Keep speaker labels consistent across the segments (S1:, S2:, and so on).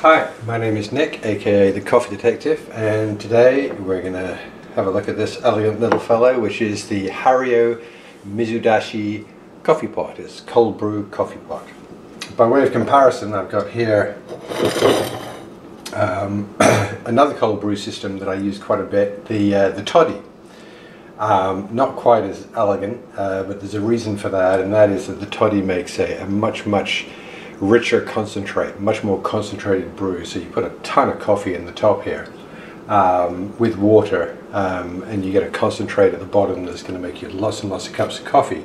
S1: Hi, my name is Nick, aka the Coffee Detective, and today we're going to have a look at this elegant little fellow, which is the Hario Mizudashi coffee pot. It's cold brew coffee pot. By way of comparison, I've got here um, another cold brew system that I use quite a bit, the uh, the Toddy. Um, not quite as elegant, uh, but there's a reason for that, and that is that the Toddy makes a, a much, much richer concentrate, much more concentrated brew. So you put a ton of coffee in the top here um, with water um, and you get a concentrate at the bottom that's going to make you lots and lots of cups of coffee.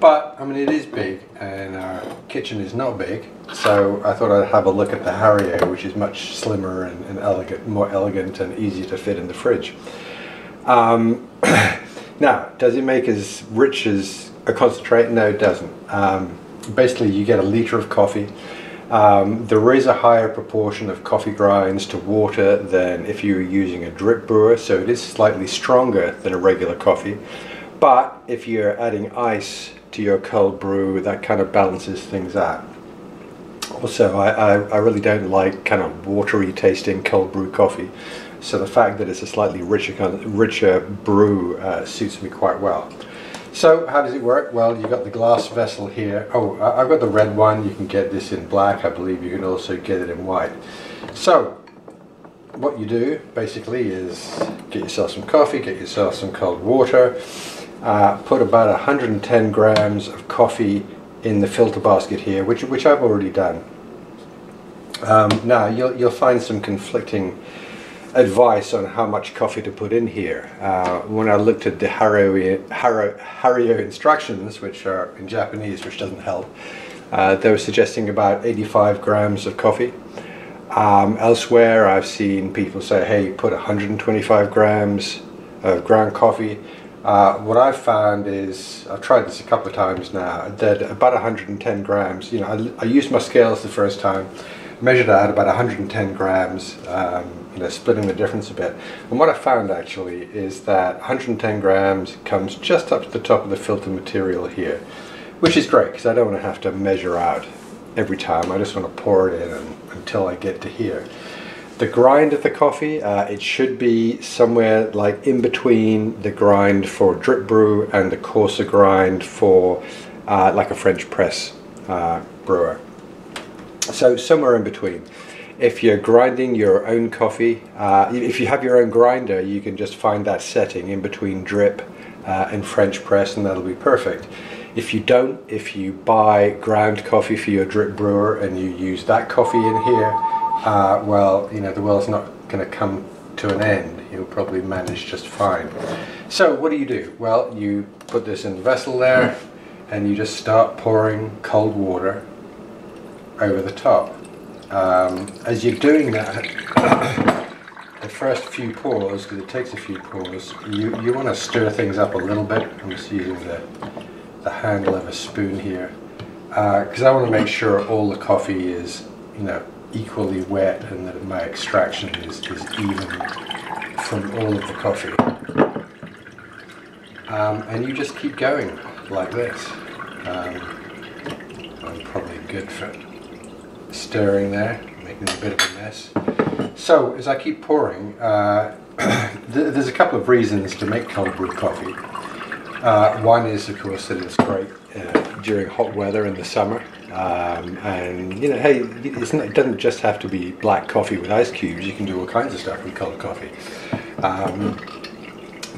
S1: But I mean it is big and our kitchen is not big so I thought I'd have a look at the Hario, which is much slimmer and, and elegant, more elegant and easier to fit in the fridge. Um, now does it make as rich as a concentrate? No it doesn't. Basically you get a litre of coffee. Um, there is a higher proportion of coffee grinds to water than if you were using a drip brewer, so it is slightly stronger than a regular coffee. But if you're adding ice to your cold brew, that kind of balances things out. Also, I, I, I really don't like kind of watery tasting cold brew coffee, so the fact that it's a slightly richer, richer brew uh, suits me quite well. So how does it work? Well, you've got the glass vessel here. Oh, I've got the red one. You can get this in black. I believe you can also get it in white. So what you do basically is get yourself some coffee, get yourself some cold water, uh, put about 110 grams of coffee in the filter basket here, which, which I've already done. Um, now you'll, you'll find some conflicting advice on how much coffee to put in here. Uh, when I looked at the Hario, Hario, Hario, instructions, which are in Japanese, which doesn't help, uh, they were suggesting about 85 grams of coffee. Um, elsewhere, I've seen people say, hey, put 125 grams of ground coffee. Uh, what I've found is, I've tried this a couple of times now, that about 110 grams, you know, I, I used my scales the first time, measured out about 110 grams, um, you know, splitting the difference a bit. And what I found actually is that 110 grams comes just up to the top of the filter material here, which is great because I don't want to have to measure out every time. I just want to pour it in and, until I get to here. The grind of the coffee, uh, it should be somewhere like in between the grind for drip brew and the coarser grind for uh, like a French press uh, brewer. So somewhere in between if you're grinding your own coffee, uh, if you have your own grinder, you can just find that setting in between drip uh, and French press and that'll be perfect. If you don't, if you buy ground coffee for your drip brewer and you use that coffee in here, uh, well, you know, the world's not going to come to an end. You'll probably manage just fine. So what do you do? Well, you put this in the vessel there and you just start pouring cold water over the top. Um, as you're doing that, the first few pours, because it takes a few pours, you, you want to stir things up a little bit. I'm just using the, the handle of a spoon here, because uh, I want to make sure all the coffee is, you know, equally wet and that my extraction is, is even from all of the coffee. Um, and you just keep going like this. Um, I'm probably good for stirring there, making a bit of a mess. So as I keep pouring, uh, th there's a couple of reasons to make cold brew coffee. Uh, one is, of course, that it's great uh, during hot weather in the summer. Um, and, you know, hey, not, it doesn't just have to be black coffee with ice cubes. You can do all kinds of stuff with cold coffee. Um,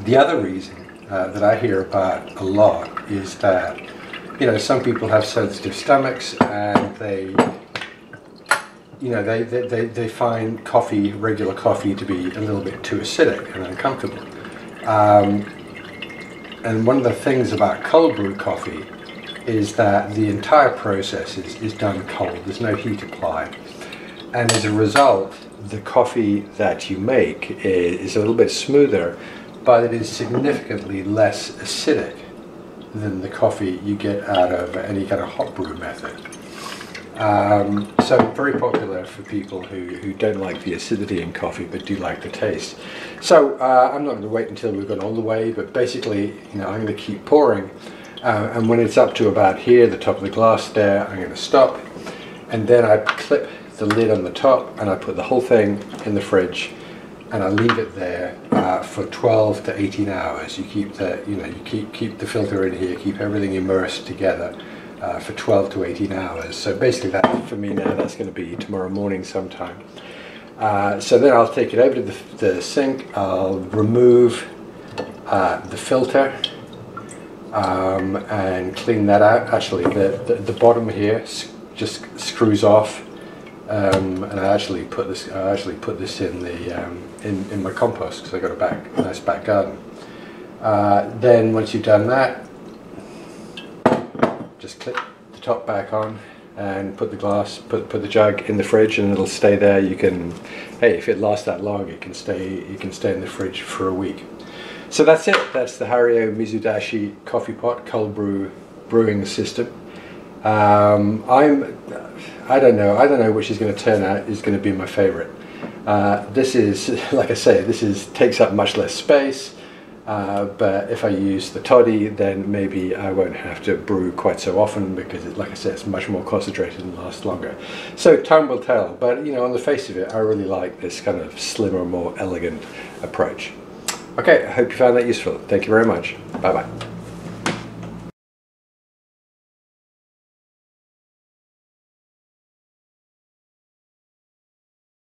S1: the other reason uh, that I hear about a lot is that, you know, some people have sensitive stomachs and they you know, they, they, they find coffee, regular coffee, to be a little bit too acidic and uncomfortable. Um, and one of the things about cold brew coffee is that the entire process is, is done cold. There's no heat applied. And as a result, the coffee that you make is, is a little bit smoother, but it is significantly less acidic than the coffee you get out of any kind of hot brew method. Um, so very popular for people who, who don't like the acidity in coffee but do like the taste. So uh, I'm not going to wait until we've gone all the way, but basically, you know, I'm going to keep pouring. Uh, and when it's up to about here, the top of the glass there, I'm going to stop. And then I clip the lid on the top and I put the whole thing in the fridge and I leave it there uh, for 12 to 18 hours. You keep the, you know, you keep keep the filter in here, keep everything immersed together uh, for 12 to 18 hours. So basically, that for me now, that's going to be tomorrow morning sometime. Uh, so then I'll take it over to the, the sink. I'll remove uh, the filter um, and clean that out. Actually, the, the, the bottom here just screws off. Um, and I actually put this. I actually put this in the um, in in my compost because I got a back nice back garden. Uh, then once you've done that, just clip the top back on and put the glass, put put the jug in the fridge, and it'll stay there. You can, hey, if it lasts that long, it can stay. It can stay in the fridge for a week. So that's it. That's the Hario Mizudashi coffee pot cold brew brewing system. Um, I'm, I don't know. I don't know which is going to turn out is going to be my favorite. Uh, this is, like I say, this is takes up much less space. Uh, but if I use the toddy, then maybe I won't have to brew quite so often because, it, like I said, it's much more concentrated and lasts longer. So time will tell. But you know, on the face of it, I really like this kind of slimmer, more elegant approach. Okay, I hope you found that useful. Thank you very much. Bye bye.